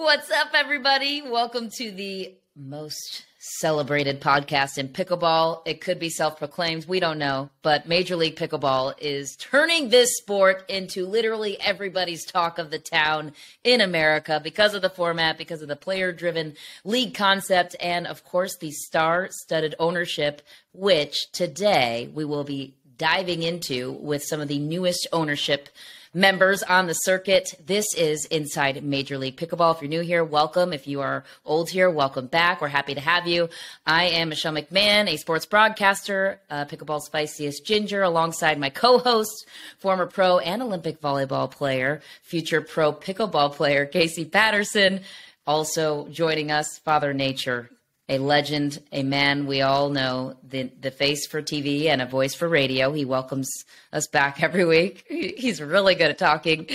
What's up, everybody? Welcome to the most celebrated podcast in pickleball. It could be self proclaimed. We don't know. But Major League Pickleball is turning this sport into literally everybody's talk of the town in America because of the format, because of the player driven league concept, and of course, the star studded ownership, which today we will be diving into with some of the newest ownership members on the circuit. This is Inside Major League Pickleball. If you're new here, welcome. If you are old here, welcome back. We're happy to have you. I am Michelle McMahon, a sports broadcaster, uh, Pickleball's spiciest ginger, alongside my co-host, former pro and Olympic volleyball player, future pro pickleball player, Casey Patterson. Also joining us, Father Nature a legend, a man we all know, the the face for TV and a voice for radio. He welcomes us back every week. He's really good at talking.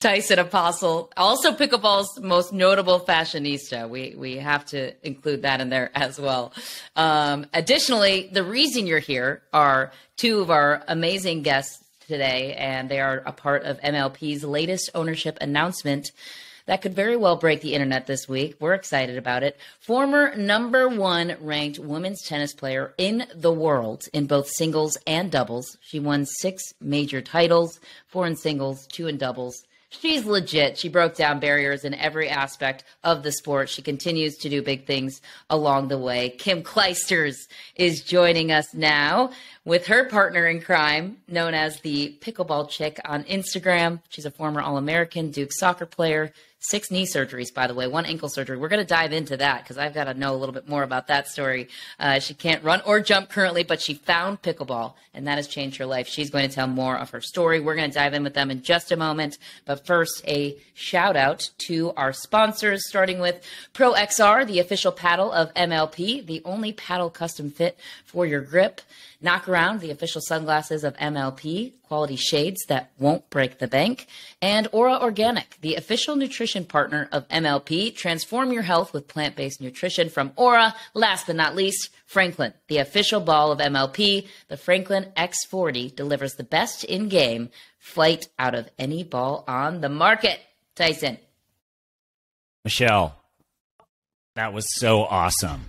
Tyson Apostle, also pickleball's most notable fashionista. We we have to include that in there as well. Um, additionally, the reason you're here are two of our amazing guests today, and they are a part of MLP's latest ownership announcement that could very well break the internet this week. We're excited about it. Former number one ranked women's tennis player in the world in both singles and doubles. She won six major titles, four in singles, two in doubles. She's legit. She broke down barriers in every aspect of the sport. She continues to do big things along the way. Kim Clijsters is joining us now with her partner in crime, known as the Pickleball Chick on Instagram. She's a former All American Duke soccer player, Six knee surgeries, by the way, one ankle surgery. We're going to dive into that because I've got to know a little bit more about that story. Uh, she can't run or jump currently, but she found pickleball, and that has changed her life. She's going to tell more of her story. We're going to dive in with them in just a moment. But first, a shout out to our sponsors, starting with Pro XR, the official paddle of MLP, the only paddle custom fit for your grip. Knock Around, the official sunglasses of MLP, quality shades that won't break the bank. And Aura Organic, the official nutrition partner of MLP. Transform your health with plant based nutrition from Orgain. Last but not least, Franklin, the official ball of MLP. The Franklin X40 delivers the best in game flight out of any ball on the market. Tyson. Michelle, that was so awesome.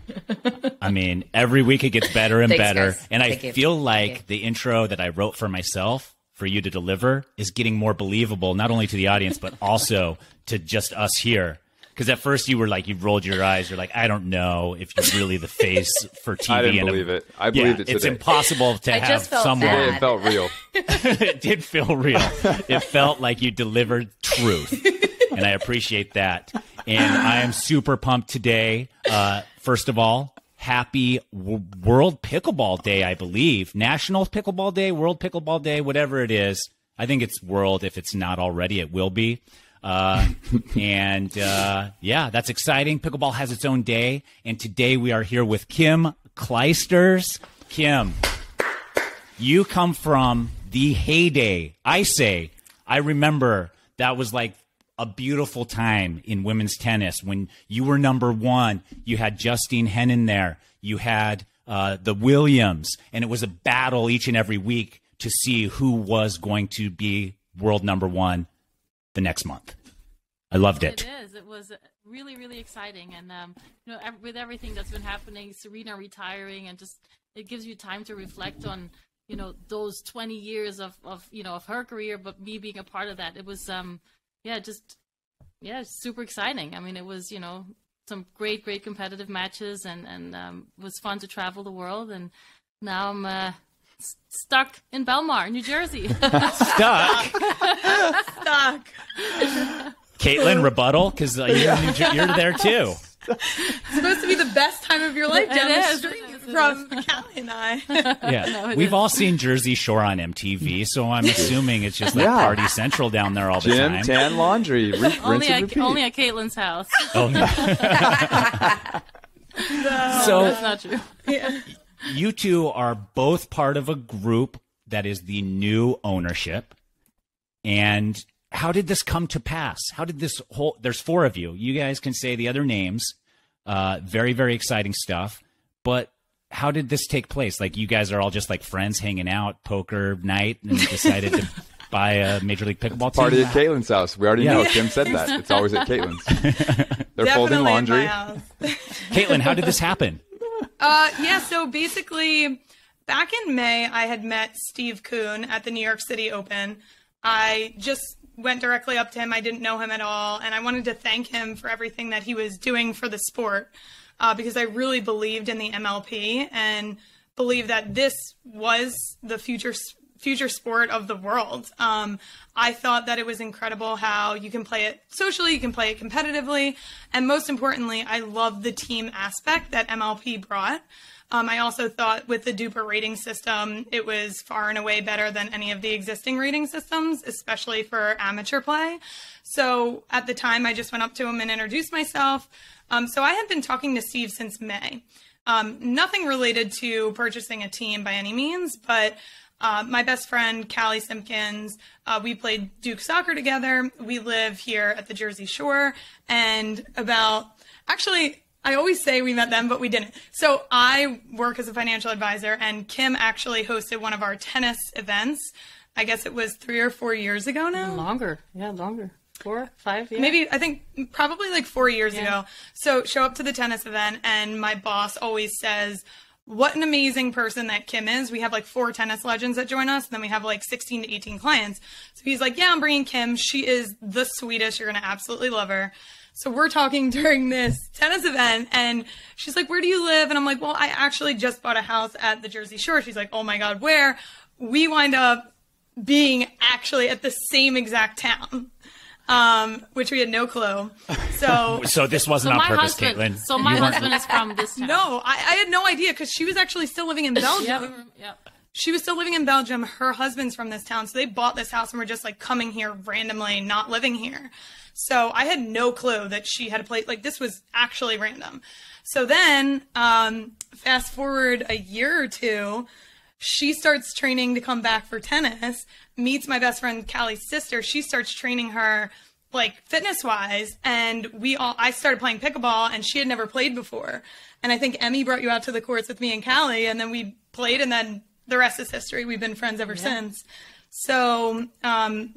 I mean, every week it gets better and Thanks, better. guys. And I you. feel like the intro that I wrote for myself for you to deliver is getting more believable, not only to the audience, but also to just us here. Because at first you were like, you rolled your eyes. You're like, I don't know if you're really the face for TV. I didn't and believe it. I yeah, believed it It's impossible to I have just felt someone. bad. It felt real. it did feel real. It felt like you delivered truth, and I appreciate that. And I am super pumped today. Uh, first of all, happy w- World Pickleball Day, I believe. National Pickleball Day, World Pickleball Day, whatever it is. I think it's World. If it's not already, it will be. Uh, and uh, yeah, that's exciting. Pickleball has its own day, and today we are here with Kim Clijsters. Kim, you come from the heyday. I say, I remember that was like a beautiful time in women's tennis when you were number one. You had Justine Henin there. You had uh, the Williams, and it was a battle each and every week to see who was going to be world number one the next month. I loved it. It is. It was really, really exciting, and um, you know, with everything that's been happening, Serena retiring, and just it gives you time to reflect on, you know, those 20 years of, of you know of her career, but me being a part of that. It was, um, yeah, just yeah, super exciting. I mean, it was you know some great, great competitive matches, and and um, was fun to travel the world, and now I'm. Uh, s- Stuck in Belmar, New Jersey. Stuck. Stuck. Kaitlyn, rebuttal, because uh, you're, in Jer- you're there too. It's supposed to be the best time of your life down It the is. street It is. From Callie and I. Yeah, it we've is. all seen Jersey Shore on MTV, so I'm assuming it's just like Yeah. Party Central down there all the Gym, time. tan, laundry, re- only at repeat. only at Kaitlyn's house. Oh, no. so That's not true. you two are both part of a group that is the new ownership. And how did this come to pass? How did this whole? There's four of you. You guys can say the other names. Uh, very very exciting stuff. But how did this take place? Like you guys are all just like friends hanging out, poker night, and decided to buy a Major League Pickleball team? Party at Kaitlyn's house. We already Yeah. know. Kim said that. It's always at Kaitlyn's. They're folding Definitely at laundry. Kaitlyn, how did this happen? Uh, yeah, so basically, back in May, I had met Steve Kuhn at the New York City Open. I just went directly up to him. I didn't know him at all, and I wanted to thank him for everything that he was doing for the sport uh, because I really believed in the MLP and believed that this was the future future sport of the world. Um, I thought that it was incredible how you can play it socially, you can play it competitively, and most importantly, I loved the team aspect that MLP brought. Um, I also thought with the DUPR rating system, it was far and away better than any of the existing rating systems, especially for amateur play. So at the time, I just went up to him and introduced myself. Um, so I had been talking to Steve since May. Um, nothing related to purchasing a team by any means, but uh, my best friend, Callie Simpkins, uh, we played Duke soccer together. We live here at the Jersey Shore. And about, actually, I always say we met them, but we didn't. So I work as a financial advisor, and Kim actually hosted one of our tennis events. I guess it was three or four years ago now. Longer, yeah, longer. Four, five, yeah. Maybe I think probably like four years Yeah. ago. So show up to the tennis event, and my boss always says, "What an amazing person that Kim is." We have like four tennis legends that join us, and then we have like 16 to 18 clients. So he's like, "Yeah, I'm bringing Kim. She is the sweetest. You're gonna absolutely love her." So we're talking during this tennis event, and she's like, "Where do you live?" And I'm like, "Well, I actually just bought a house at the Jersey Shore." She's like, "Oh my God, where?" We wind up being actually at the same exact town, um, which we had no clue. So So this wasn't so on purpose, husband, Kaitlyn. so my You husband is from this town. no, I, I had no idea because she was actually still living in Belgium. Yeah, we. She was still living in Belgium. Her husband's from this town, so they bought this house and were just like coming here randomly, not living here. So I had no clue that she had a place. Like this was actually random. So then, um, fast forward a year or two, she starts training to come back for tennis. Meets my best friend Callie's sister. She starts training her like fitness wise and we all I started playing pickleball and she had never played before. And I think Emmy brought you out to the courts with me and Callie and then we played and then the rest is history. We've been friends ever since. So um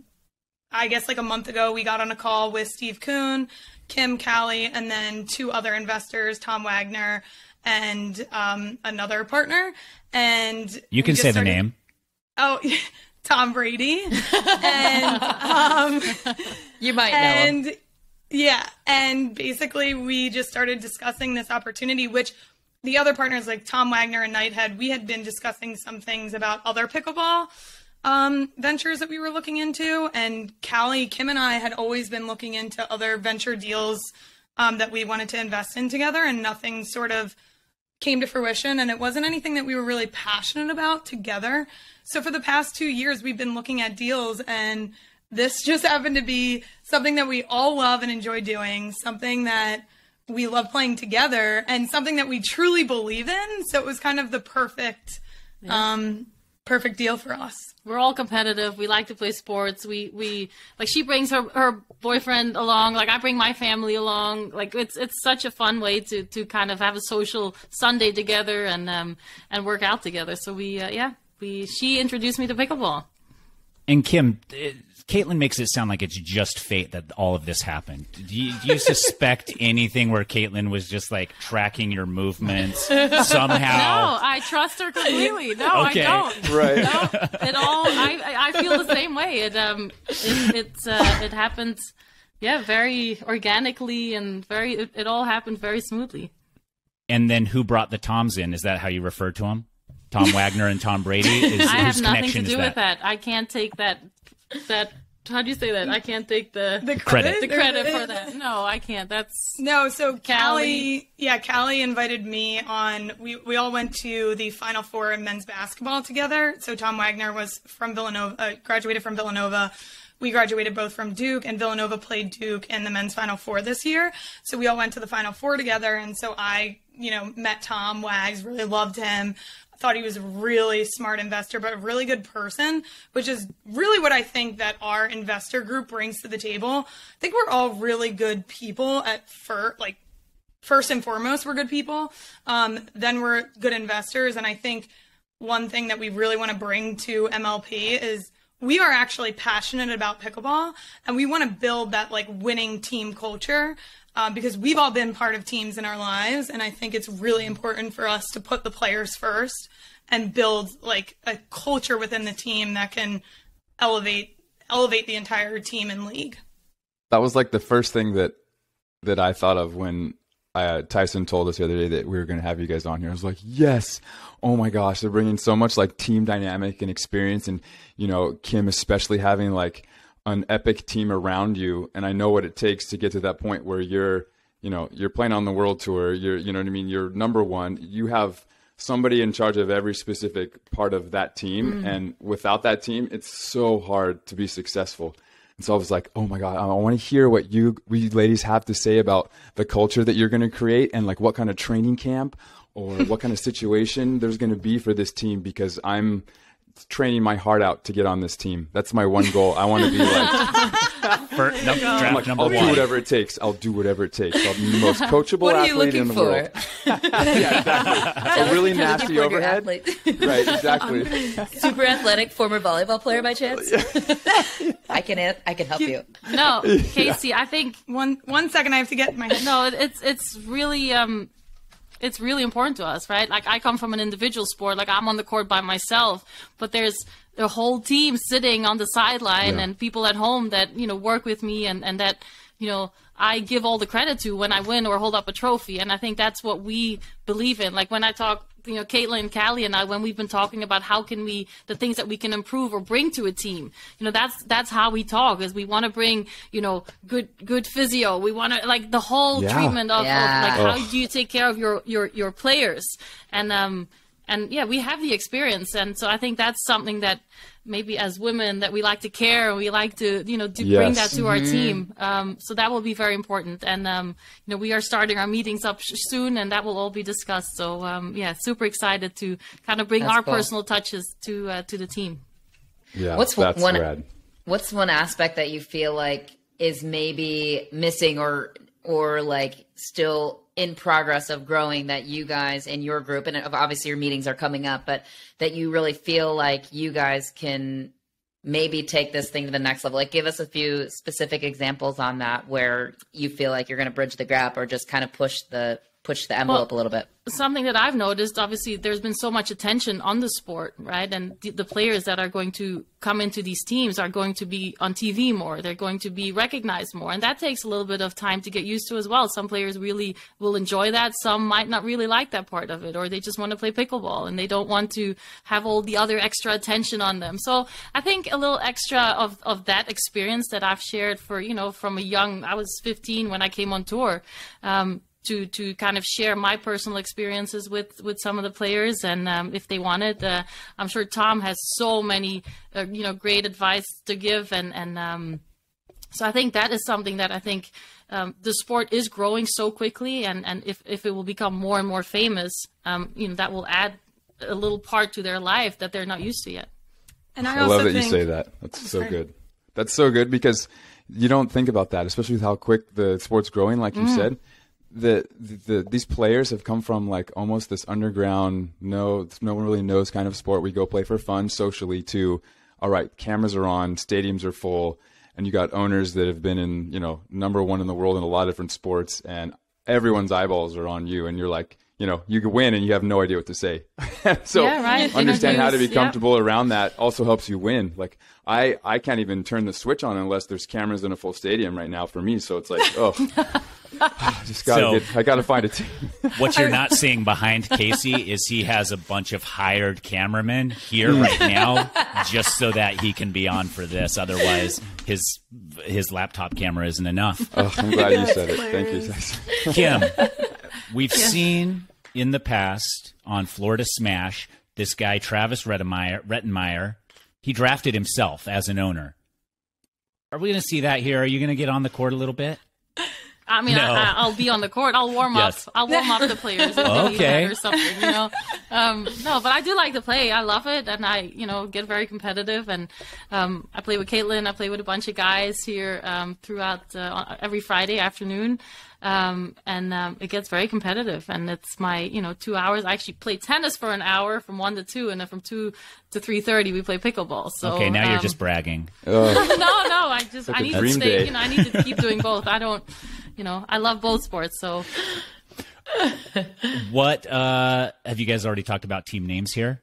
I guess like a month ago, we got on a call with Steve Kuhn, Kim Callie, and then two other investors, Tom Wagner and um, another partner. And You can just say the name. Oh, Tom Brady. and um, You might know. him. and yeah, and basically we just started discussing this opportunity, which the other partners like Tom Wagner and Knighthead, we had been discussing some things about other pickleball um, ventures that we were looking into, and Callie, Kim, and I had always been looking into other venture deals um, that we wanted to invest in together, and nothing sort of came to fruition and it wasn't anything that we were really passionate about together. So for the past 2 years we've been looking at deals and this just happened to be something that we all love and enjoy doing, something that we love playing together and something that we truly believe in. So it was kind of the perfect um perfect deal for us. We're all competitive. We like to play sports. We we like she brings her her boyfriend along. Like I bring my family along. Like it's it's such a fun way to to kind of have a social Sunday together and um and work out together. So we uh, yeah we she introduced me to pickleball. And Kim, it, Kaitlyn makes it sound like it's just fate that all of this happened. Do you, do you suspect anything where Kaitlyn was just like tracking your movements somehow? No. I trust her completely. No, Okay. I don't. Right. No, it all. I I I feel the same way. It um it it's uh, it happened. Yeah, very organically and very. It, it all happened very smoothly. And then who brought the Toms in? Is that how you refer to them? Tom Wagner and Tom Brady? Is, I have nothing to is do with that. I can't take that. That how do you say that? I can't take the The Credit. the credit for that. No, I can't. That's No, so Callie. Callie, yeah, Callie invited me on. We we all went to the Final Four in men's basketball together. So Tom Wagner was from Villanova, uh, graduated from Villanova. We graduated both from Duke, and Villanova played Duke in the men's Final Four this year. So we all went to the Final Four together, and so I, you know, met Tom Wags, really loved him. Thought he was a really smart investor, but a really good person, which is really what I think that our investor group brings to the table. I think we're all really good people at first, like first and foremost, we're good people. Um, then we're good investors. And I think one thing that we really want to bring to MLP is we are actually passionate about pickleball and we want to build that like winning team culture uh, because we've all been part of teams in our lives. And I think it's really important for us to put the players first and build like a culture within the team that can elevate elevate the entire team and league. That was like the first thing that that I thought of when uh, Tyson told us the other day that we were going to have you guys on here. I was like, yes, oh my gosh, they're bringing so much like team dynamic and experience, and you know, Kim especially having like an epic team around you, and I know what it takes to get to that point where you're, you know, you're playing on the world tour. You're, you know what I mean. You're number one. You have somebody in charge of every specific part of that team, mm. and without that team, it's so hard to be successful. And so I was like, oh my God, I want to hear what you, we ladies have to say about the culture that you're going to create and like what kind of training camp or what kind of situation there's going to be for this team because I'm training my heart out to get on this team. That's my one goal. I want to be like, for, no, draft like, number I'll one. do whatever it takes. I'll do whatever it takes. I'll be the most coachable what are you athlete looking in the for? world. yeah, exactly. A really nasty overhead. Right, exactly. Super athletic former volleyball player by chance? I can I can help you. No, Casey, I think One one second, I have to get my. no, it's it's really um it's really important to us, right? Like I come from an individual sport, like I'm on the court by myself, but there's a whole team sitting on the sideline Yeah. and people at home that, you know, work with me and and that, you know, I give all the credit to when I win or hold up a trophy. And I think that's what we believe in. Like when I talk, you know, Kaitlyn, Callie, and I, when we've been talking about how can we, the things that we can improve or bring to a team, you know, that's that's how we talk. Is we want to bring, you know, good good physio. We want to like the whole Yeah. treatment of, Yeah. of like Ugh. how do you take care of your your your players and um and yeah we have the experience and so i think that's something that maybe as women that we like to care and we like to you know to bring that Yes. to our team um so that will be very important and um you know we are starting our meetings up sh- soon and that will all be discussed so um yeah super excited to kind of bring That's our cool. personal touches to uh, to the team Yeah, What's that's one- rad. What's one aspect that you feel like is maybe missing or or like still in progress of growing that you guys in your group and obviously your meetings are coming up, but that you really feel like you guys can maybe take this thing to the next level? Like give us a few specific examples on that where you feel like you're going to bridge the gap or just kind of push the push the envelope a little bit. something that I've noticed, obviously, there's been so much attention on the sport, right? And the, the players that are going to come into these teams are going to be on TV more. They're going to be recognized more. And that takes a little bit of time to get used to as well. Some players really will enjoy that. Some might not really like that part of it, or they just want to play pickleball and they don't want to have all the other extra attention on them. So I think a little extra of, of that experience that I've shared for, you know, from a young, I was 15 when I came on tour. Um, to to kind of share my personal experiences with with some of the players and um, if they wanted uh, i'm sure tom has so many uh, you know great advice to give and and um, so i think that is something that i think um, the sport is growing so quickly and and if, if it will become more and more famous um, you know that will add a little part to their life that they're not used to yet And I, I also love that think, you say that. That's so sorry. good. That's so good because you don't think about that, especially with how quick the sport's growing. Like you said, the, the, the these players have come from like almost this underground, no no one really knows kind of sport. We go play for fun socially. To all right, cameras are on, stadiums are full, and you got owners that have been in you know number one in the world in a lot of different sports, and everyone's eyeballs are on you, and you're like. You know, you can win and you have no idea what to say. so Yeah, right. understand how to be Interviews, yeah. comfortable around that also helps you win. Like I, I can't even turn the switch on unless there's cameras in a full stadium right now for me. So it's like, oh, I just gotta So- get, I gotta find a team. What you're not seeing behind Casey is he has a bunch of hired cameramen here hmm. right now just so that he can be on for this. Otherwise, his his laptop camera isn't enough. oh, I'm glad you said it. Thank you. Kim, we've seen in the past on Florida Smash this guy Travis Rettenmaier, Rettenmaier. He drafted himself as an owner. Are we going to see that here? Are you going to get on the court a little bit? I mean, No. I, I'll be on the court. I'll warm Yes. up. I'll warm up the players if they need Okay. or something. You know, um, no, but I do like to play. I love it, and I, you know, get very competitive. And um, I play with Kaitlyn. I play with a bunch of guys here um, throughout uh, every Friday afternoon. Um, and um, it gets very competitive, and it's my, you know, two hours. I actually play tennis for an hour from one to two, and then from two to three thirty we play pickleball. So Okay, now you're um, just bragging. No, no. I just Like I a need to stay. day. You know, I need to keep doing both. I don't, you know, I love both sports. So What uh, have you guys already talked about team names here?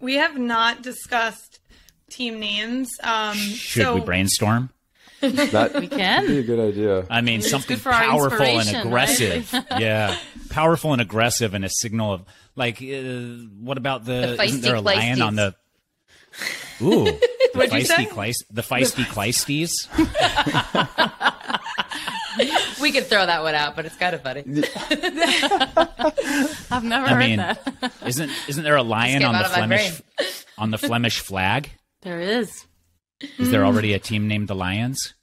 We have not discussed team names. Um, Should so we brainstorm? that we can. be a good idea. I mean, something good for our powerful and aggressive. right? yeah, powerful and aggressive, and a signal of like, uh, what about the? The isn't there a feisty lion on the? Ooh, the feisty say? Kleist, the feisty Kleisties. We could throw that one out, but it's kind of funny. I've never I heard mean, that. isn't isn't there a lion on the out of my Flemish on the Flemish flag? there is. Is there already a team named the Lions?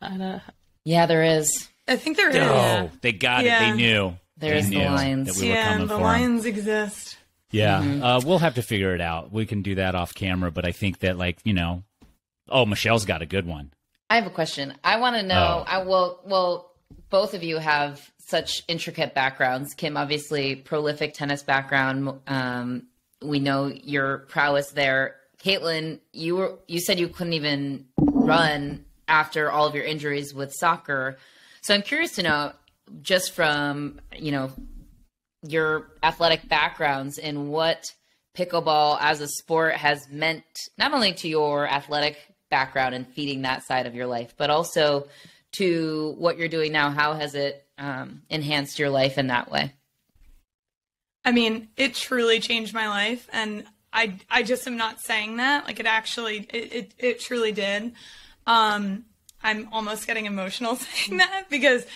I don't- Yeah, there is. I think there is. Oh, they got it. They knew. There they is the Lions. That we yeah, coming the for 'em. lions exist. Yeah, Mm-hmm. uh, we'll have to figure it out. We can do that off camera, but I think that like you know, oh, Michelle's got a good one. I have a question. I want to know. Oh. I will. Well, both of you have such intricate backgrounds. Kim, obviously, prolific tennis background. Um, we know your prowess there. Kaitlyn, you were. You said you couldn't even run after all of your injuries with soccer. So I'm curious to know, just from you know your athletic backgrounds and what pickleball as a sport has meant not only to your athletic background and feeding that side of your life, but also to what you're doing now. How has it um, enhanced your life in that way? I mean, it truly changed my life, and I I just am not saying that. Like it actually, it it, it truly did. Um, I'm almost getting emotional saying that because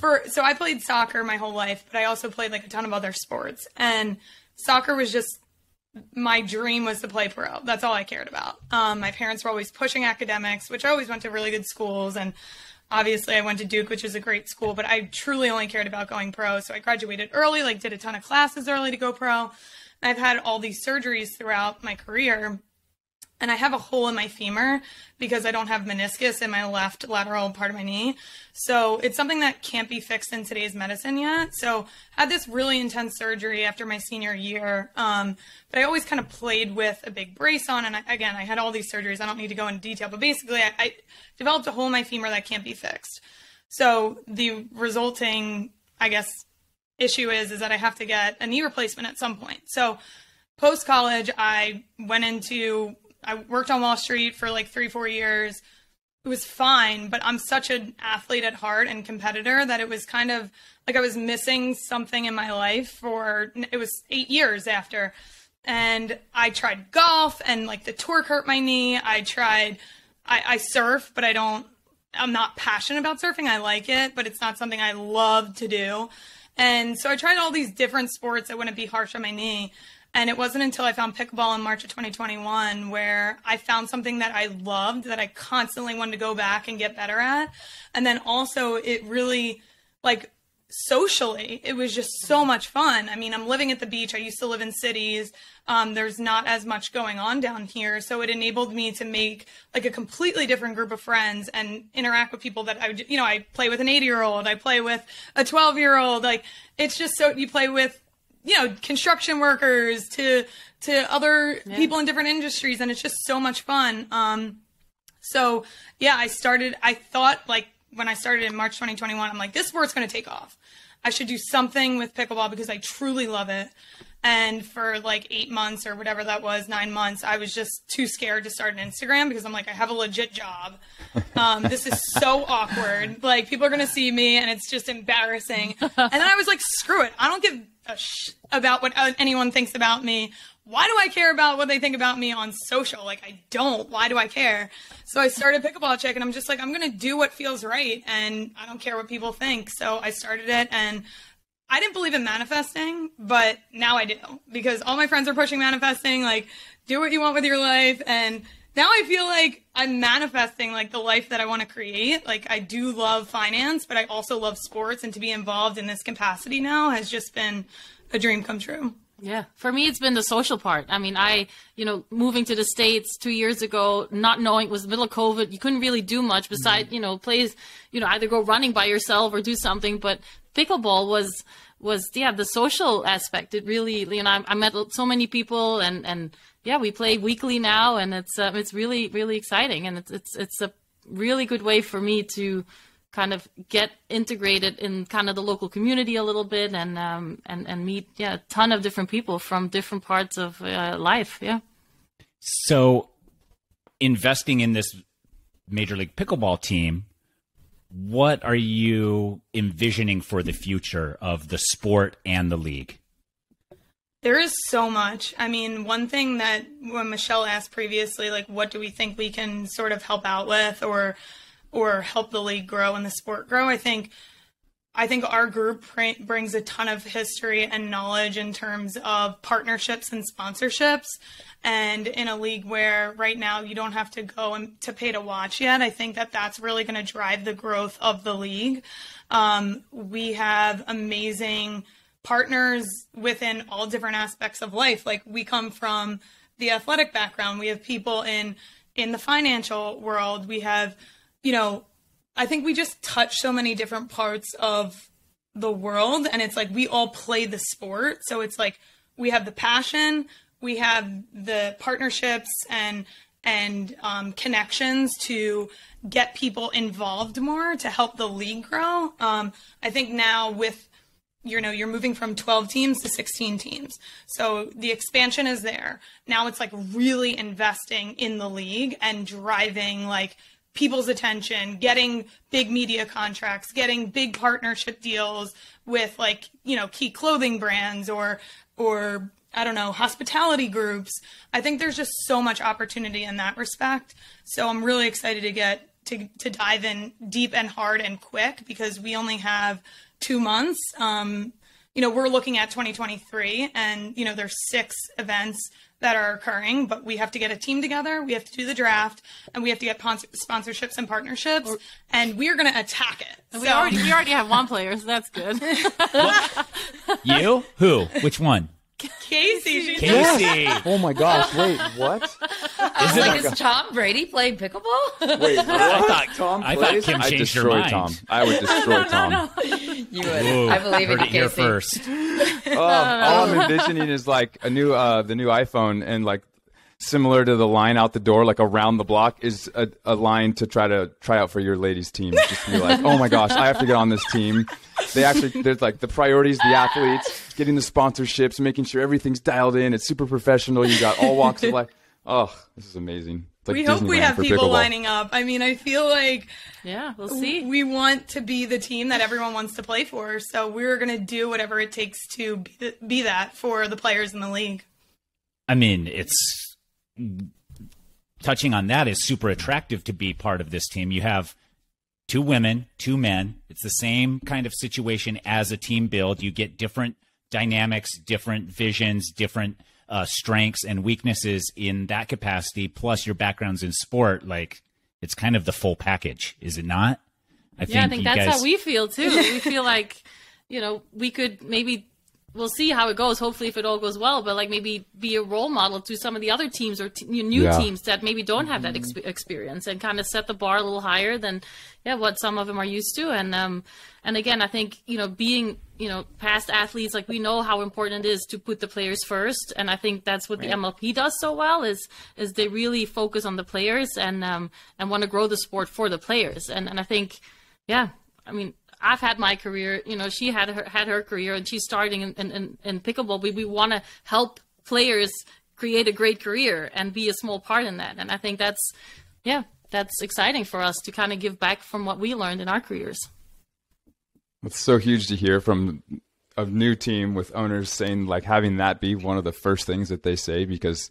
for so I played soccer my whole life, but I also played like a ton of other sports, and soccer was just my dream was to play pro. That's all I cared about. Um, my parents were always pushing academics, which I always went to really good schools, and obviously I went to Duke, which is a great school. But I truly only cared about going pro. So I graduated early, like did a ton of classes early to go pro. I've had all these surgeries throughout my career. And I have a hole in my femur because I don't have meniscus in my left lateral part of my knee. So it's something that can't be fixed in today's medicine yet. So I had this really intense surgery after my senior year. Um, but I always kind of played with a big brace on. And I, again, I had all these surgeries. I don't need to go into detail, but basically I, I developed a hole in my femur that can't be fixed. So the resulting, I guess, issue is is that I have to get a knee replacement at some point. So post college, I went into I worked on Wall Street for like three four years. It was fine, but I'm such an athlete at heart and competitor that it was kind of like I was missing something in my life for it was eight years after. And I tried golf and like the torque hurt my knee. I tried I, I surf, but I don't I'm not passionate about surfing. I like it, but it's not something I love to do. And so I tried all these different sports that wouldn't be harsh on my knee. And it wasn't until I found pickleball in March of 2021 where I found something that I loved that I constantly wanted to go back and get better at. And then also it really like socially, it was just so much fun. I mean, I'm living at the beach. I used to live in cities. Um, there's not as much going on down here. So it enabled me to make like a completely different group of friends and interact with people that I would, you know, I play with an 80 year old, I play with a 12 year old. Like it's just so you play with, you know, construction workers to, to other people in different industries. And it's just so much fun. Um, so yeah, I started, I thought like when I started in March 2021, I'm like, this sport's going to take off. I should do something with pickleball because I truly love it. And for like eight months or whatever that was, nine months, I was just too scared to start an Instagram because I'm like, I have a legit job. Um, this is so awkward. Like, people are going to see me and it's just embarrassing. And then I was like, screw it. I don't give about what uh, anyone thinks about me. Why do I care about what they think about me on social? Like, I don't. Why do I care? So I started Pickleball Chick and I'm just like, I'm going to do what feels right. And I don't care what people think. So I started it and I didn't believe in manifesting, but now I do because all my friends are pushing manifesting, like do what you want with your life. And now I feel like I'm manifesting like the life that I want to create. Like I do love finance, but I also love sports and to be involved in this capacity now has just been a dream come true. Yeah, for me, it's been the social part. I mean, I, you know, moving to the States two years ago, not knowing it was the middle of COVID, you couldn't really do much besides, you know, plays, you know, either go running by yourself or do something. But pickleball was, was, yeah, the social aspect. It really, you know, I, I met so many people and, and yeah, we play weekly now and it's, uh, it's really, really exciting. And it's, it's, it's a really good way for me to, kind of get integrated in kind of the local community a little bit and um, and and meet yeah a ton of different people from different parts of uh, life yeah so investing in this major league pickleball team what are you envisioning for the future of the sport and the league there is so much. I mean, one thing that when Michelle asked previously, like, what do we think we can sort of help out with, or or help the league grow and the sport grow. I think I think our group brings a ton of history and knowledge in terms of partnerships and sponsorships. And in a league where right now you don't have to go and to pay to watch yet, I think that that's really going to drive the growth of the league. Um, we have amazing partners within all different aspects of life. Like we come from the athletic background. We have people in in the financial world. We have you know, I think we just touch so many different parts of the world and it's like we all play the sport. So it's like we have the passion, we have the partnerships and and um, connections to get people involved more to help the league grow. Um, I think now with you know you're moving from 12 teams to 16 teams so the expansion is there now it's like really investing in the league and driving like people's attention, getting big media contracts, getting big partnership deals with like, you know, key clothing brands or or I don't know, hospitality groups. I think there's just so much opportunity in that respect. So I'm really excited to get to to dive in deep and hard and quick because we only have 2 months. Um, you know, we're looking at 2023 and you know, there's six events that are occurring, but we have to get a team together, we have to do the draft, and we have to get sponsorships and partnerships, and we're going to attack it. We, so. already, we already have one player, so that's good. you? Who? Which one? Casey. Casey. Oh my gosh! Wait, what? Is, like, is Tom Brady playing pickleball? Wait, what? I thought Tom. I thought Kim I changed her mind. Tom. I would destroy no, Tom. No, no. You would. Ooh, I believe in you, Casey. first. Uh, all I'm envisioning is like a new, uh, the new iPhone, and like similar to the line out the door, like around the block, is a, a line to try to try out for your ladies' team. Just to be like, oh my gosh, I have to get on this team. They actually, there's like the priorities, the athletes, getting the sponsorships, making sure everything's dialed in. It's super professional. You got all walks of life. Oh, this is amazing. Like we hope we have people pickleball. lining up. I mean, I feel like yeah, we'll see. We want to be the team that everyone wants to play for, so we're going to do whatever it takes to be, be that for the players in the league. I mean, it's touching on that is super attractive to be part of this team. You have two women, two men. It's the same kind of situation as a team build. You get different dynamics, different visions, different uh, strengths and weaknesses in that capacity, plus your backgrounds in sport. Like it's kind of the full package, is it not? I yeah, I think that's guys... how we feel too. we feel like you know we could maybe we'll see how it goes. Hopefully, if it all goes well, but like maybe be a role model to some of the other teams or t- new yeah. teams that maybe don't have that ex- experience and kind of set the bar a little higher than yeah what some of them are used to. And um and again, I think you know being you know past athletes like we know how important it is to put the players first, and I think that's what right. the MLP does so well is is they really focus on the players and um and want to grow the sport for the players. And and I think yeah, I mean I've had my career. You know, she had her had her career, and she's starting in in, in pickleball. We we want to help players create a great career and be a small part in that. And I think that's yeah, that's exciting for us to kind of give back from what we learned in our careers. It's so huge to hear from a new team with owners saying like having that be one of the first things that they say because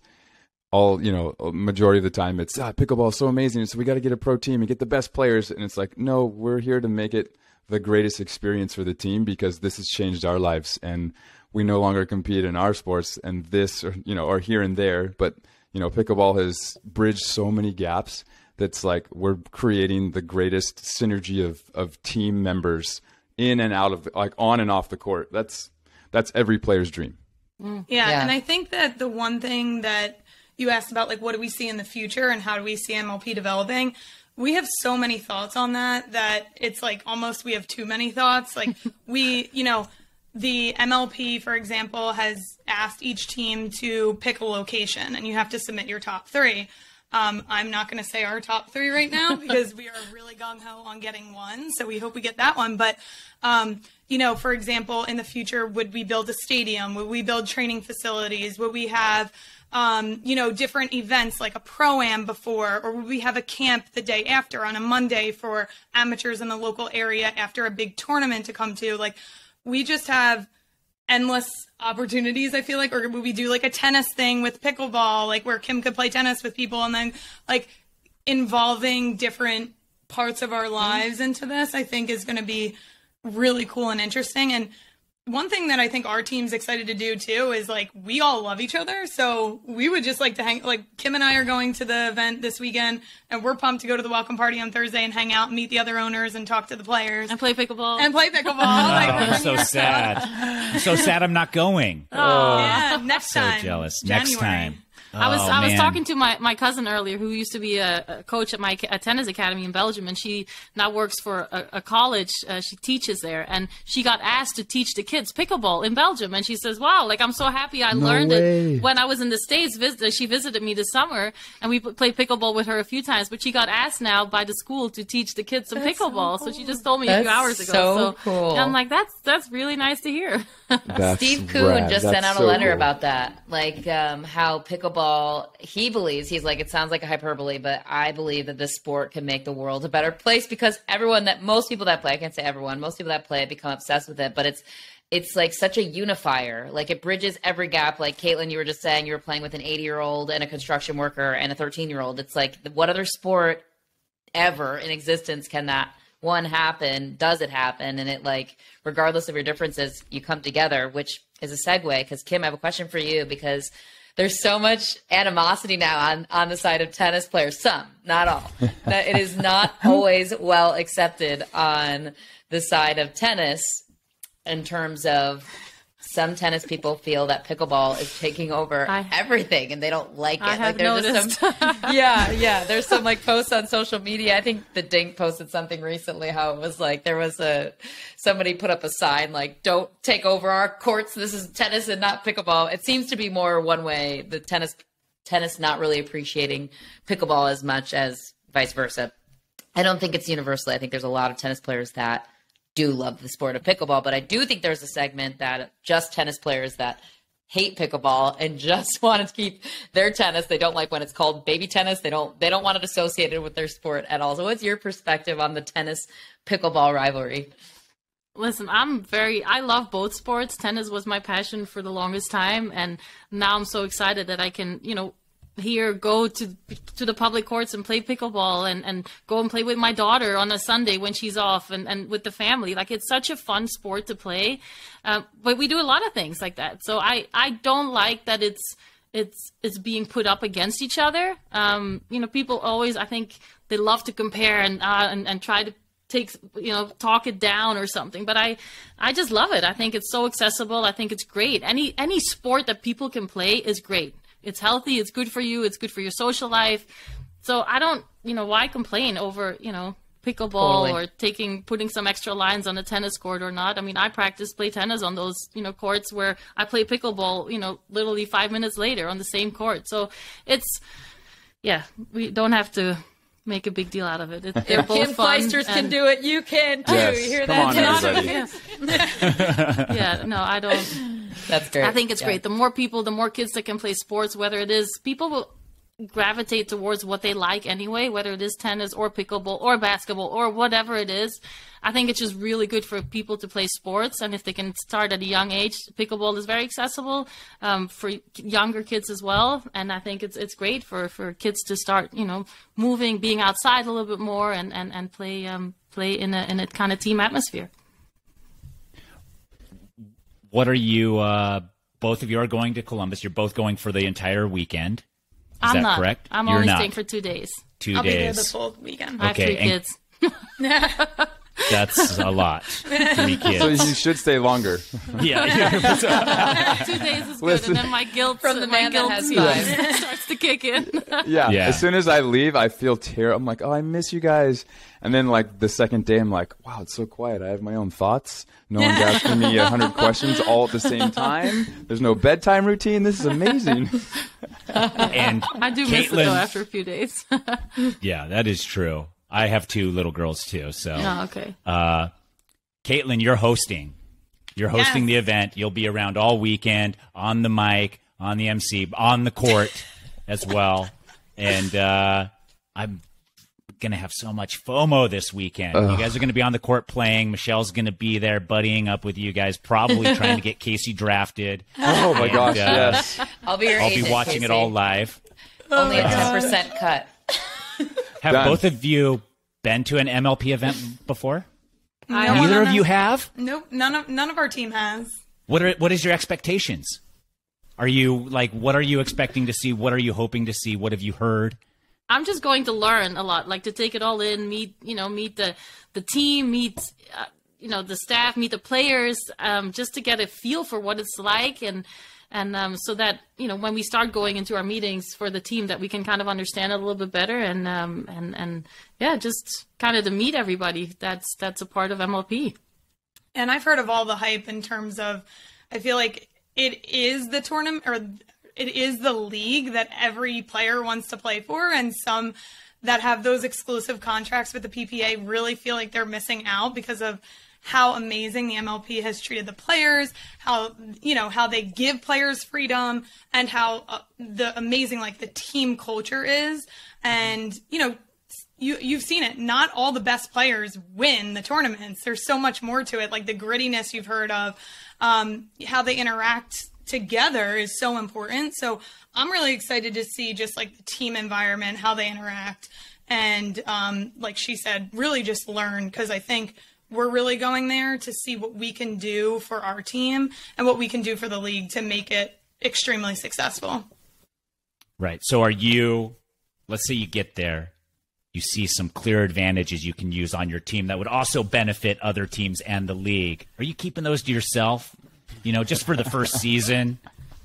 all you know majority of the time it's ah, pickleball so amazing so we got to get a pro team and get the best players and it's like no we're here to make it the greatest experience for the team because this has changed our lives and we no longer compete in our sports and this or you know or here and there but you know, pickleball has bridged so many gaps that's like we're creating the greatest synergy of of team members in and out of like on and off the court. That's that's every player's dream. Mm. Yeah, Yeah. and I think that the one thing that you asked about, like, what do we see in the future and how do we see MLP developing? We have so many thoughts on that that it's like almost we have too many thoughts. Like, we, you know, the MLP, for example, has asked each team to pick a location and you have to submit your top three. Um, I'm not going to say our top three right now because we are really gung ho on getting one. So we hope we get that one. But, um, you know, for example, in the future, would we build a stadium? Would we build training facilities? Would we have, um, you know, different events like a pro am before? Or would we have a camp the day after on a Monday for amateurs in the local area after a big tournament to come to? Like, we just have endless opportunities i feel like or would we do like a tennis thing with pickleball like where kim could play tennis with people and then like involving different parts of our lives into this i think is going to be really cool and interesting and one thing that I think our team's excited to do too is like we all love each other, so we would just like to hang. Like Kim and I are going to the event this weekend, and we're pumped to go to the welcome party on Thursday and hang out, and meet the other owners, and talk to the players and play pickleball. and play pickleball. like, Oh, we're I'm so sad. I'm so sad I'm not going. Oh Yeah, next time. so time. jealous. Next time. I was Oh, I was man. talking to my, my cousin earlier who used to be a, a coach at my a tennis academy in Belgium and she now works for a, a college uh, she teaches there and she got asked to teach the kids pickleball in Belgium and she says wow like I'm so happy I learned way. it when I was in the states visit she visited me this summer and we played pickleball with her a few times but she got asked now by the school to teach the kids some pickleball so, she just told me a few hours ago so cool. I'm like that's that's really nice to hear Steve Kuhn rad. just That's sent out so a letter cool. about that, like um, how pickleball. He believes he's like it sounds like a hyperbole, but I believe that this sport can make the world a better place because everyone that most people that play, I can't say everyone, most people that play become obsessed with it, but it's it's like such a unifier. Like it bridges every gap. Like Kaitlyn, you were just saying, you were playing with an 80 year old and a construction worker and a 13 year old. It's like what other sport ever in existence can that one happen does it happen and it like regardless of your differences you come together which is a segue because kim i have a question for you because there's so much animosity now on on the side of tennis players. Some not all. It is not always well accepted on the side of tennis in terms of some tennis people feel that pickleball is taking over I- everything and they don't like it. I like there's noticed. some Yeah, yeah. There's some like posts on social media. I think the Dink posted something recently how it was like there was a somebody put up a sign like don't take over our courts. This is tennis and not pickleball. It seems to be more one way, the tennis tennis not really appreciating pickleball as much as vice versa. I don't think it's universally. I think there's a lot of tennis players that do love the sport of pickleball, but I do think there's a segment that just tennis players that hate pickleball and just want to keep their tennis. They don't like when it's called baby tennis. They don't they don't want it associated with their sport at all. So what's your perspective on the tennis pickleball rivalry? Listen, I'm very, I love both sports. Tennis was my passion for the longest time. And now I'm so excited that I can, you know, here go to to the public courts and play pickleball and, and go and play with my daughter on a Sunday when she's off and, and with the family. Like it's such a fun sport to play. Uh, but we do a lot of things like that. So I, I don't like that it's, it's it's being put up against each other. Um, you know, people always I think they love to compare and uh, and, and try to take you know talk it down or something. But I I just love it. I think it's so accessible. I think it's great. Any any sport that people can play is great. It's healthy. It's good for you. It's good for your social life. So I don't you know why complain over you know pickleball Totally. or taking putting some extra lines on a tennis court or not. I mean, I practice play tennis on those you know courts where I play pickleball. You know, literally five minutes later on the same court. So it's yeah, we don't have to make a big deal out of it. it they're both Kim fun. Feisters can do it. You can too. Yes. You hear Come that? on, Tim? everybody. yeah, no, I don't. That's great. I think it's Yeah. great. The more people, the more kids that can play sports, whether it is people will gravitate towards what they like anyway, whether it is tennis or pickleball or basketball or whatever it is. I think it's just really good for people to play sports, and if they can start at a young age, pickleball is very accessible um, for younger kids as well. And I think it's it's great for, for kids to start, you know, moving, being outside a little bit more, and and and play um, play in a in a kind of team atmosphere. What are you? Uh, both of you are going to Columbus. You're both going for the entire weekend. I'm that not. correct? I'm You're only not. staying for two days. 2 I'll be there days. the full weekend. I have Okay, three and- kids. That's a lot. Three So you should stay longer. yeah. two days is good, Listen. and then my guilt From the my man that guilt has starts- starts to kick in. Yeah. Yeah. As soon as I leave, I feel terrible. I'm like, oh, I miss you guys. And then like the second day, I'm like, wow, it's so quiet. I have my own thoughts. No one's asking me a hundred questions all at the same time. There's no bedtime routine. This is amazing. And I and do miss it though Kaitlyn- after a few days. Yeah, that is true. I have two little girls too. So, oh, okay. uh, Kaitlyn, you're hosting. You're hosting Yes. the event. You'll be around all weekend on the mic, on the MC, on the court as well. And uh, I'm gonna have so much FOMO this weekend. You guys are gonna be on the court playing. Michelle's gonna be there, buddying up with you guys, probably trying to get Casey drafted. Oh my gosh, uh, yes. I'll be your I'll be watching Casey. it all live. Only a ten percent cut. Have Done. both of you been to an MLP event before? I No Neither on of you have. Nope, none of none of our team has. What are what is your expectations? Are you like what are you expecting to see? What are you hoping to see? What have you heard? I'm just going to learn a lot, like to take it all in, meet you know, meet the the team, meet uh, you know the staff, meet the players, um, just to get a feel for what it's like, and and um, so that you know when we start going into our meetings for the team, that we can kind of understand it a little bit better, and um, and and yeah, just kind of to meet everybody. That's that's a part of MLP. And I've heard of all the hype in terms of, I feel like it is the tournament or it is the league that every player wants to play for, and some that have those exclusive contracts with the PPA really feel like they're missing out because of how amazing the MLP has treated the players, how you know how they give players freedom, and how uh, the amazing like the team culture is, and you know you you've seen it. Not all the best players win the tournaments. There's so much more to it, like the grittiness you've heard of, um, how they interact together is so important. So I'm really excited to see just like the team environment, how they interact, and um, like she said, really just learn because I think we're really going there to see what we can do for our team and what we can do for the league to make it extremely successful. Right. So are you let's say you get there, you see some clear advantages you can use on your team that would also benefit other teams and the league. Are you keeping those to yourself? You know, just for the first season?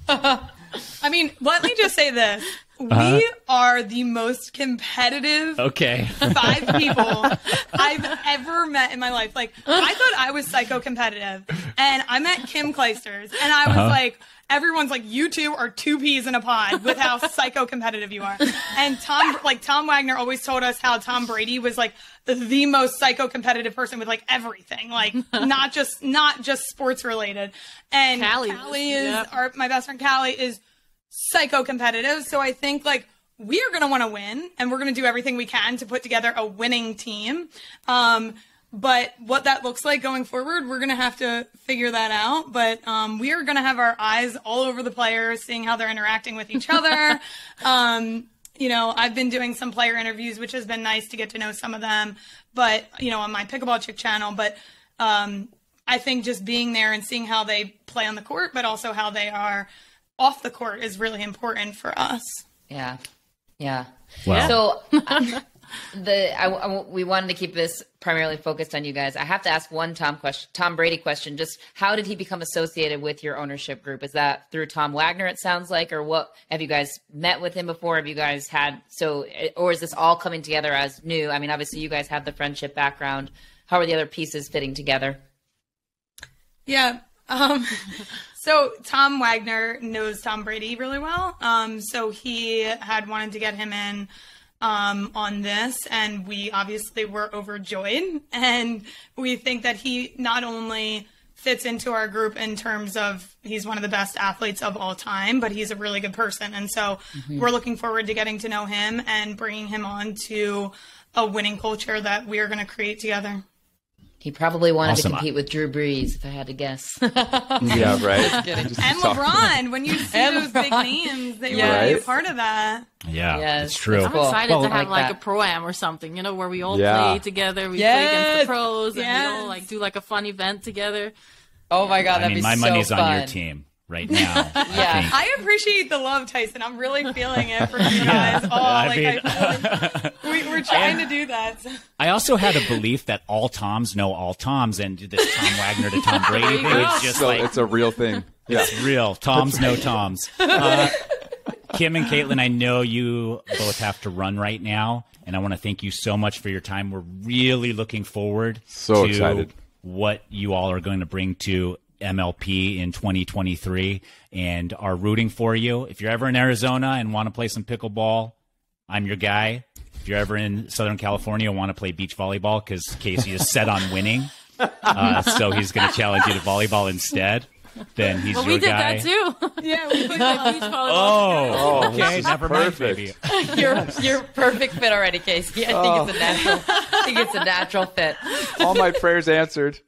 I mean, let me just say this. Uh-huh. We are the most competitive Okay. five people I've ever met in my life. Like, I thought I was psycho competitive, and I met Kim Clijsters, and I was uh-huh. like, everyone's like, you two are two peas in a pod with how psycho competitive you are. And Tom, like Tom Wagner, always told us how Tom Brady was like the most psycho competitive person with like everything, like not just not just sports related. And Callie Callie, is yep. our my best friend Callie is psycho competitive. So I think like we are going to want to win and we're going to do everything we can to put together a winning team. Um, but what that looks like going forward, we're going to have to figure that out. But um, we are going to have our eyes all over the players, seeing how they're interacting with each other. um, you know, I've been doing some player interviews, which has been nice to get to know some of them. But you know, on my pickleball chick channel, but um, I think just being there and seeing how they play on the court, but also how they are off the court is really important for us. Yeah, yeah. Wow. So the I, I- we wanted to keep this primarily focused on you guys. I have to ask one Tom question, Tom Brady question. Just how did he become associated with your ownership group? Is that through Tom Wagner? It sounds like, or what? Have you guys met with him before? Have you guys had so, or is this all coming together as new? I mean, obviously you guys have the friendship background. How are the other pieces fitting together? Yeah. Um, so Tom Wagner knows Tom Brady really well. Um, so he had wanted to get him in um, on this, and we obviously were overjoyed. And we think that he not only fits into our group in terms of he's one of the best athletes of all time, but he's a really good person. And so we're looking forward to getting to know him and bringing him on to a winning culture that we are going to create together. He probably wanted Awesome. to compete with Drew Brees, if I had to guess. Yeah, right. And LeBron, when you see And those big LeBron. names, they Yes. want to be a part of that. Yeah, Yes, it's true. that's I'm excited Well, to have like like, a pro am or something, you know, where we all Yeah. play together. We play against the pros, and we all like do like a fun event together. oh my God, I that'd mean, be my so money's fun. on your team. Right now. Yeah. I. I appreciate the love, Tyson. I'm really feeling it from you guys. Oh, I like mean- I really, we, we're trying to do that. I also had a belief that all Toms know all Toms, and this Tom Wagner to Tom Brady you thing is just so like it's a real thing. Yeah. It's real. Toms know Toms. Uh, Kim and Kaitlyn, I know you both have to run right now, and I want to thank you so much for your time. We're really looking forward So to excited. what you all are going to bring to MLP in 2023 and are rooting for you. If you're ever in Arizona and want to play some pickleball, I'm your guy. If you're ever in Southern California and want to play beach volleyball, because Casey is set on winning, uh, so he's going to challenge you to volleyball instead, then he's Well, your we did guy. that too. Yeah, we put Beach that. volleyball. Oh, Oh, okay. this is Never mind, perfect. baby. You're you're perfect fit already, Casey. I think it's a natural. I think it's a natural fit. All my prayers answered.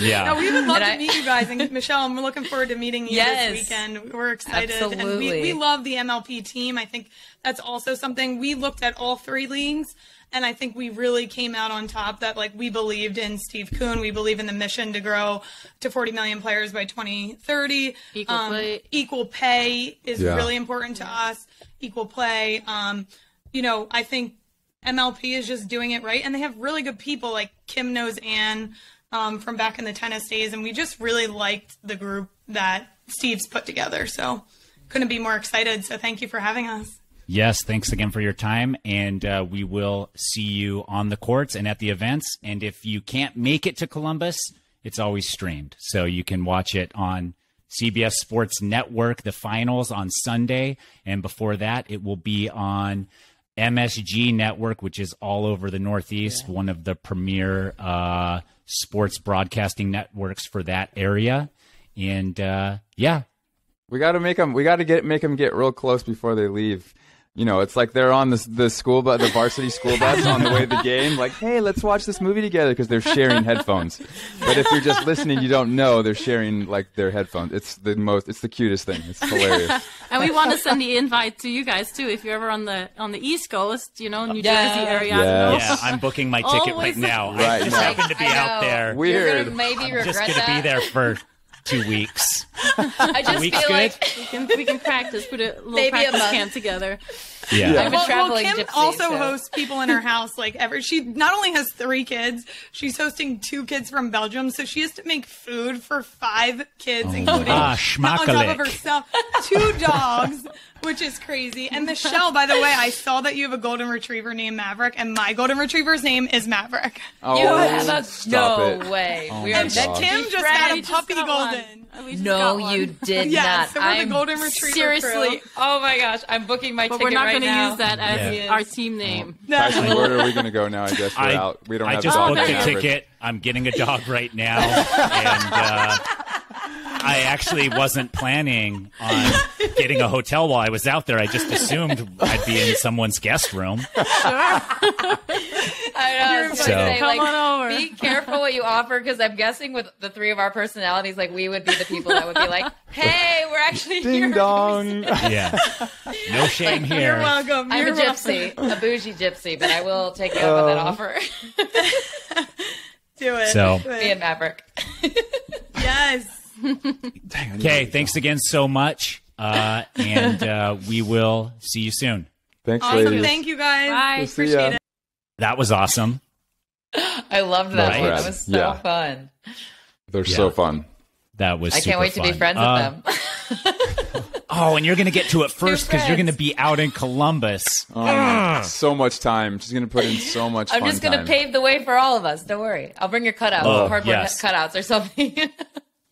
Yeah. No, we would love And to I- meet you guys. And Michelle, I'm looking forward to meeting you Yes. this weekend. We're excited. And we, we love the MLP team. I think that's also something we looked at all three leagues. And I think we really came out on top that like we believed in Steve Kuhn. We believe in the mission to grow to 40 million players by 2030. Equal play. Equal pay is Yeah. really important to us. Equal play. Um, you know, I think MLP is just doing it right, and they have really good people like Kim knows Ann um, from back in the tennis days, and we just really liked the group that Steve's put together. So couldn't be more excited. So thank you for having us. Yes, thanks again for your time, and uh, we will see you on the courts and at the events. And if you can't make it to Columbus, it's always streamed, so you can watch it on CBS Sports Network. The finals on Sunday, and before that, it will be on MSG Network, which is all over the Northeast, one of the premier uh, sports broadcasting networks for that area. And uh, yeah, We got to make them. We got to get make them get real close before they leave. You know, it's like they're on the the school bus, the varsity school bus on the way to the game. Like, hey, let's watch this movie together because they're sharing headphones. But if you're just listening, you don't know they're sharing like their headphones. It's the most. It's the cutest thing. It's hilarious. And we want to send the invite to you guys too. If you're ever on the on the East Coast, you know, New Yeah. Jersey area. Yes. yeah, I'm booking my ticket right now. Right I just now. happen to be out know. there. You're Weird. maybe I'm regret just going to that. be there for two weeks. I just weeks feel good? like We can, we can practice, put a little Maybe a practice month. camp together. Yeah. Yeah. I'm a Well, well, Kim gypsy. also so- hosts people in her house. Like ever, she not only has three kids, she's hosting two kids from Belgium, so she has to make food for five kids, including Ah, on top of herself, two dogs, which is crazy. And Michelle, by the way, I saw that you have a golden retriever named Maverick, and my golden retriever's name is Maverick. Oh, You have a no it. way. Oh we my are And God. Kim just Fred, got a puppy got golden. No, you did Yeah, not. so we're the I'm golden retriever seriously. crew. Oh my gosh, I'm booking my But ticket we're not right going to now. use that as Yeah. our team name. Tyson, where are we going to go now? I guess we're I, out. We don't I have just a dog booked named a Maverick. ticket. I'm getting a dog right now. and uh, I actually wasn't planning on getting a hotel while I was out there. I just assumed I'd be in someone's guest room. I know. So- say, Come like, on over. Be careful what you offer because I'm guessing with the three of our personalities, like we would be the people that would be like, "Hey, we're actually here." Ding dong. Yeah. No shame here. You're welcome. I'm You're a gypsy, a bougie gypsy, but I will take you up on that Oh. offer. Do it. So- Do it. Me and Maverick. yes. Okay, thanks again so much. Uh, and uh, we will see you soon. Thanks, Awesome. ladies. Thank you guys. Bye. We'll see Appreciate ya. it. That was awesome. I loved that Right. That was so Yeah. fun. They're Yeah. so fun. That was. I can't super wait to be friends Uh, with them. Oh, and you're going to get to it first because you're going to be out in Columbus. Um, so much time. She's going to put in so much I'm fun just going to pave the way for all of us. Don't worry. I'll bring your cutouts, Oh, cardboard yes. cutouts or something.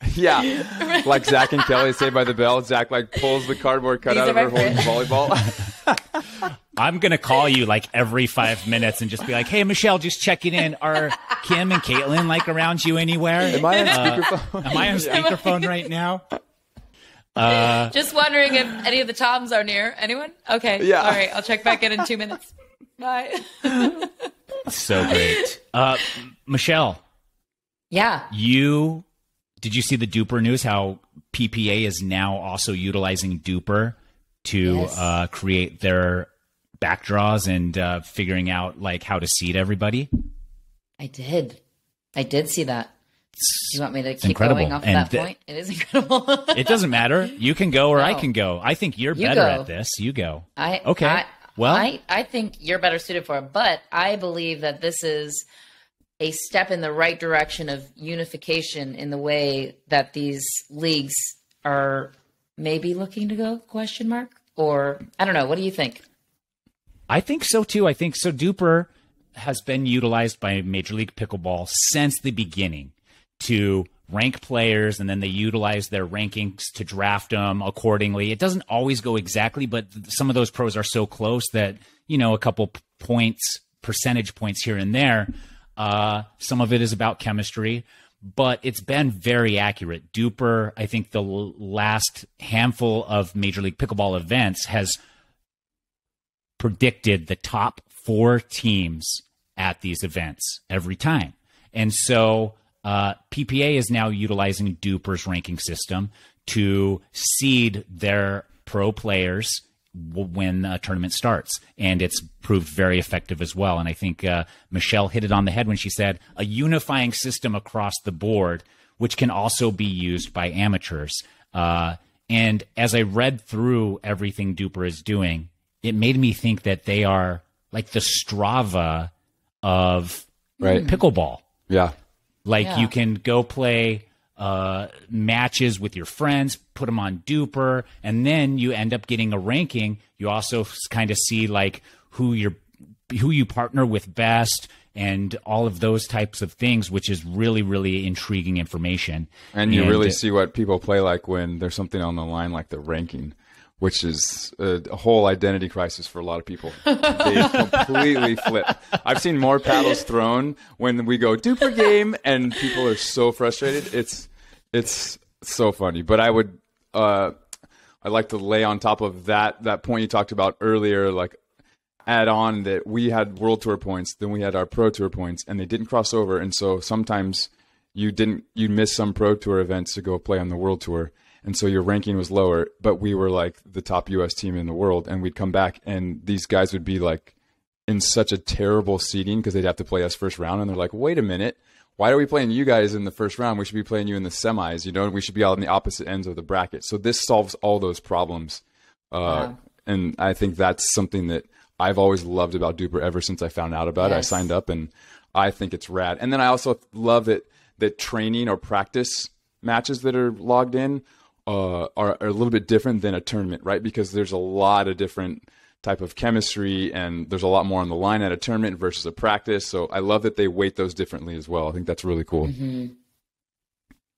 Yeah, like Zach and Kelly Saved by the Bell. Zach like pulls the cardboard These cutout are of her holding volleyball. I'm going to call you like every five minutes and just be like, hey, Michelle, just checking in. Are Kim and Kaitlyn like around you anywhere? Am I on Uh, speakerphone? Am I on speakerphone right now? just wondering if any of the Toms are near. Anyone? Okay. Yeah. All right. I'll check back in in two minutes. Bye. So great. Uh, Michelle, Yeah. you did you see the DUPR news? How PPA is now also utilizing DUPR to Yes. uh, create their back draws and uh, figuring out like how to seed everybody. I did. I did see that. You want me to keep incredible. going off And that the- point? It is incredible. It doesn't matter. You can go or I can go. I think you're You better go. at this. You go. I Okay. I, Well- I I think you're better suited for it, but I believe that this is a step in the right direction of unification in the way that these leagues are maybe looking to go question mark or I don't know. What do you think? I think so too. I think so. DUPR has been utilized by Major League Pickleball since the beginning to rank players, and then they utilize their rankings to draft them accordingly. It doesn't always go exactly, but some of those pros are so close that you know a couple points, percentage points here and there. Uh, some of it is about chemistry, but it's been very accurate. DUPR, I think the last handful of Major League Pickleball events has predicted the top four teams at these events every time. And so uh, PPA is now utilizing DUPR's ranking system to seed their pro players when a tournament starts. And it's proved very effective as well. And I think uh, Michelle hit it on the head when she said a unifying system across the board, which can also be used by amateurs. Uh, and as I read through everything DUPR is doing, it made me think that they are like the Strava of Right. pickleball. Yeah. Like Yeah. you can go play uh, matches with your friends, put them on DUPR, and then you end up getting a ranking. You also kind of see like who you're who you partner with best and all of those types of things, which is really really intriguing information. And you really uh, see what people play like when there's something on the line, like the ranking, which is a, a whole identity crisis for a lot of people. They completely flip. I've seen more paddles thrown when we go DUPR game, and people are so frustrated. It's it's so funny. But I would uh, I'd like to lay on top of that that point you talked about earlier, like add on that we had world tour points, then we had our pro tour points, and they didn't cross over. And so sometimes you didn't you miss some pro tour events to go play on the world tour, and so your ranking was lower. But we were like the top U.S. team in the world, and we'd come back, and these guys would be like in such a terrible seating because they'd have to play us first round, and they're like, wait a minute. Why are we playing you guys in the first round? We should be playing you in the semis. You know, we should be all on the opposite ends of the bracket. So this solves all those problems. Uh, And I think that's something that I've always loved about DUPR ever since I found out about it. I signed up and I think it's rad. And then I also love it that training or practice matches that are logged in uh, are, are a little bit different than a tournament, right? Because there's a lot of different type of chemistry and there's a lot more on the line at a tournament versus a practice. So I love that they weight those differently as well. I think that's really cool. Mm-hmm.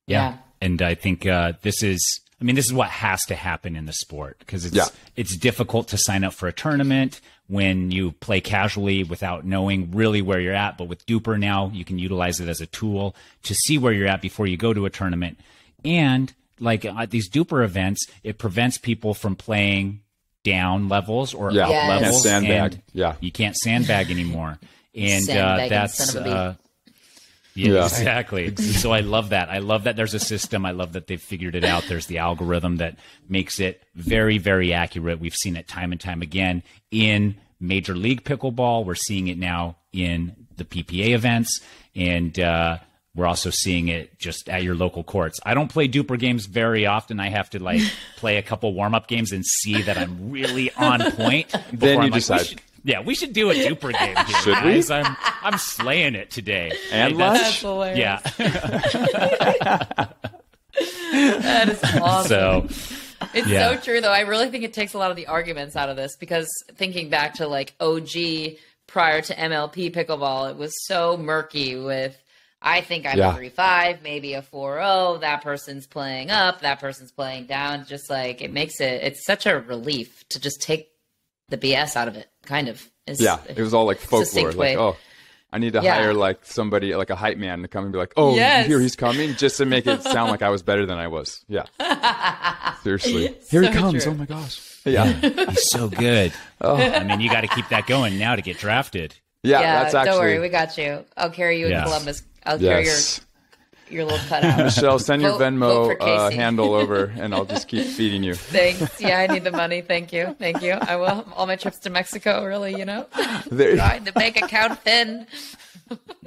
Yeah. Yeah. And I think uh, this is, I mean, this is what has to happen in the sport because it's Yeah. it's difficult to sign up for a tournament when you play casually without knowing really where you're at. But with DUPR now, you can utilize it as a tool to see where you're at before you go to a tournament. And like at these DUPR events, it prevents people from playing down levels or Yeah. up Yes. levels. Can't sandbag. and Yeah. You can't sandbag anymore. And uh, that's son of a bee. uh, yeah, Yeah. exactly. so I love that. I love that there's a system. I love that they've figured it out. There's the algorithm that makes it very, very accurate. We've seen it time and time again in Major League Pickleball. We're seeing it now in the PPA events, and uh, we're also seeing it just at your local courts. I don't play DUPR games very often. I have to like play a couple warm up games and see that I'm really on point. Then you I'm like, we decide. should- yeah, we should do a DUPR game. Here, Should we? guys. I'm I'm slaying it today. And Like, that's- lunch? Yeah. That is awesome. so It's Yeah. so true, though. I really think it takes a lot of the arguments out of this because thinking back to like OG prior to MLP pickleball, it was so murky with. I think I'm Yeah. a three five, maybe a four zero. That person's playing up, that person's playing down. Just like it makes it, it's such a relief to just take the BS out of it. Kind of. It's- Yeah, it was all like folklore. Like, oh, I need to Yeah. hire like somebody, like a hype man, to come and be like, "Oh, Yes. here he's coming," just to make it sound like I was better than I was. Yeah, seriously. Here he comes! true. Oh my gosh! Yeah, he's so good. Oh. I mean, you got to keep that going now to get drafted. yeah. yeah, that's actually don't worry, we got you. I'll carry you in Columbus. I'll carry yes. your your little cutout. Michelle, send your Vote- vote Venmo uh, handle over, and I'll just keep feeding you. Thanks. Yeah, I need the money. Thank you. Thank you. I will. All my trips to Mexico, really, you know, There, trying to make account thin.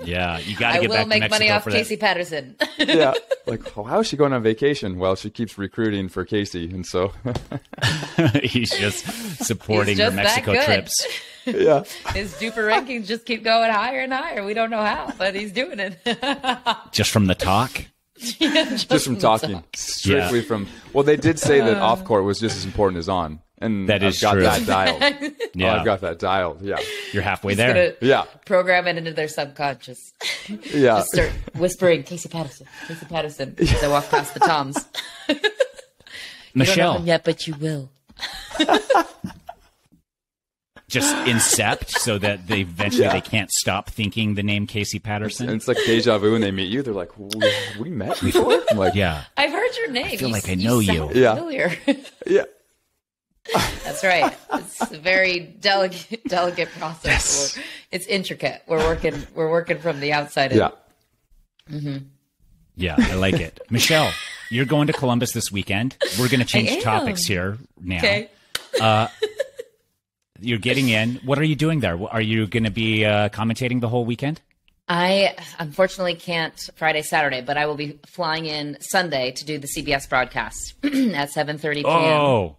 Yeah, you got I to get will back make to Mexico money off Casey Patterson. yeah. Like, oh, how is she going on vacation? Well, she keeps recruiting for Casey, and so. He's just supporting He's just that Mexico good. trips. Yeah. His DUPR rankings just keep going higher and higher. We don't know how, but he's doing it. Just from the talk. just, Just from talking, strictly from. Well, they did say that uh. off court was just as important as on, and That is I've got true. that dialed. Yeah, Oh, I've got that dialed. Yeah, you're halfway He's there. yeah, program it into their subconscious. yeah. Just start whispering, Casey Patterson, Casey Patterson, as I walk past the Toms. You don't know Michelle, him yet, but you will. Just incept so that they eventually Yeah. they can't stop thinking the name Casey Patterson. And it's like deja vu when they meet you. They're like, "We, we met before." I'm like, yeah, I've heard your name. I feel like I know you. sound Yeah. Familiar. yeah, That's right. It's a very delicate, delicate process. We're- It's intricate. We're working. We're working from the outside. in. yeah. Mm-hmm. yeah, I like it. Michelle, you're going to Columbus this weekend. We're going to change topics here now. Okay. Uh, You're getting in. What are you doing there? Are you going to be uh, commentating the whole weekend? I unfortunately can't Friday, Saturday, but I will be flying in Sunday to do the CBS broadcast at 7:30 p.m. Oh,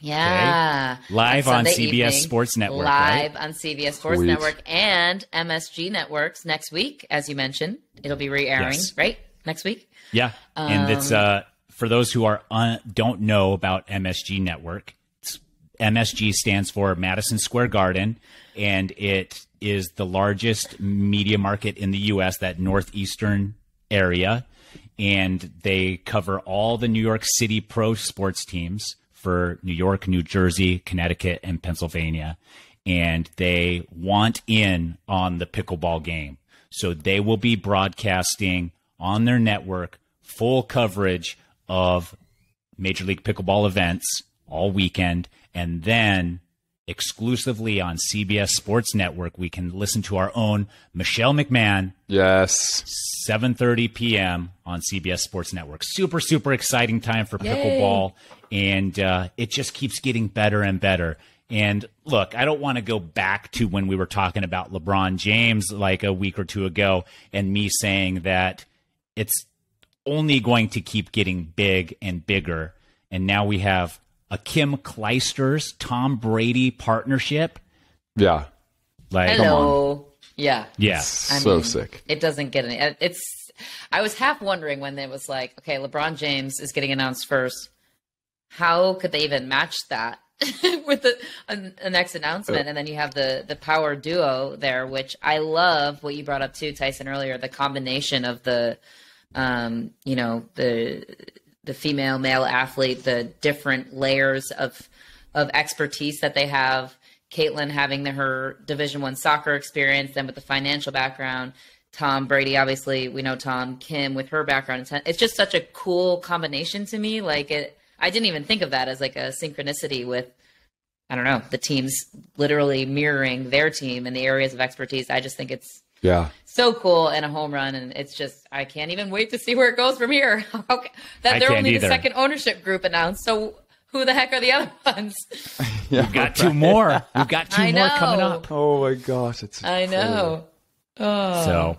yeah, Live on Sunday CBS evening, Sports Network, Live right? on CBS Sports Sweet. Network and MSG Networks next week, as you mentioned. It'll be re-airing, Yes. right? Next week. yeah. and it's Um, uh, for those who are un- don't know about MSG Network. MSG stands for Madison Square Garden, and it is the largest media market in the U.S. That northeastern area, and they cover all the New York City pro sports teams for New York, New Jersey, Connecticut, and Pennsylvania. And they want in on the pickleball game. So they will be broadcasting on their network full coverage of Major League Pickleball events all weekend. And then exclusively on CBS Sports Network, we can listen to our own Michelle McMahon Yes. 7:30 p.m. on CBS Sports Network. Super super exciting time for pickleball and uh, it just keeps getting better and better. And look, I don't want to go back to when we were talking about LeBron James like a week or two ago and me saying that it's only going to keep getting big and bigger. And now we have a Kim Clijsters Tom Brady partnership. Yeah. Like Hello. Yeah. yeah. so mean, sick. It doesn't get any. It's. I was half wondering when it was like, okay, LeBron James is getting announced first. How could they even match that with the a, a next announcement? And then you have the the power duo there, which I love. What you brought up too, Tyson earlier, the combination of the, um, you know, the the female male athlete, the different layers of of expertise that they have. Kaitlyn having the, her Division One soccer experience, then with the financial background. Tom Brady, obviously, we know Tom Kim with her background. It's just such a cool combination to me. Like it, I didn't even think of that as like a synchronicity with, I don't know, the teams literally mirroring their team in the areas of expertise. I just think it's Yeah. So cool and a home run, and it's just I can't even wait to see where it goes from here. okay. That they're only either. the second ownership group announced, so who the heck are the other ones? Yeah. We've got two more. We've got two more coming up. Oh my gosh, it's I know. Oh. So,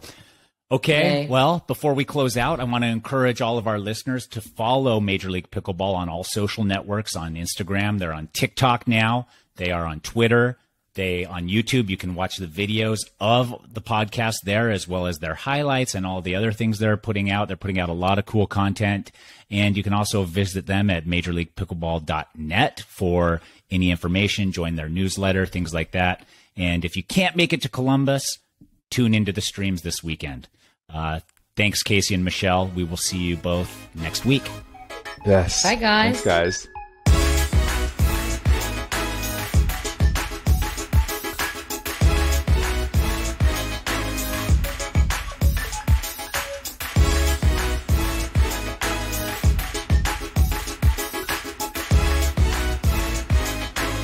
okay. Okay. Well, before we close out, I want to encourage all of our listeners to follow Major League Pickleball on all social networks on Instagram. They're on TikTok now. They are on Twitter. They on YouTube. You can watch the videos of the podcast there as well as their highlights and all the other things they're putting out. They're putting out a lot of cool content. And you can also visit them at majorleaguepickleball.net for any information, join their newsletter, things like that. And if you can't make it to Columbus, tune into the streams this weekend. Uh, thanks, Casey and Michelle. We will see you both next week. yes. Bye, guys. Thanks, guys.